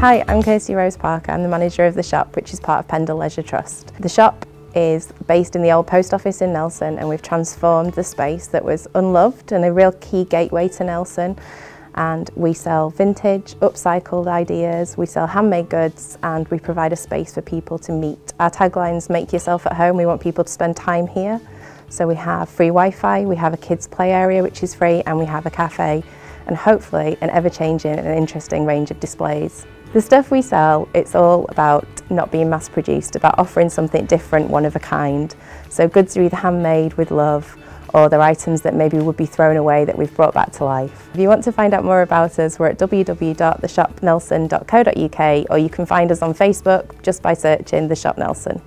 Hi, I'm Kirsty Rose Parker. I'm the manager of the shop, which is part of Pendle Leisure Trust. The shop is based in the old post office in Nelson and we've transformed the space that was unloved and a real key gateway to Nelson and we sell vintage, upcycled ideas, we sell handmade goods and we provide a space for people to meet. Our taglines make yourself at home, we want people to spend time here. So we have free Wi-Fi, we have a kids play area which is free and we have a cafe and hopefully an ever-changing and interesting range of displays. The stuff we sell, it's all about not being mass produced, about offering something different, one of a kind. So goods are either handmade with love or they're items that maybe would be thrown away that we've brought back to life. If you want to find out more about us, we're at www.theshopnelson.co.uk or you can find us on Facebook just by searching The Shop Nelson.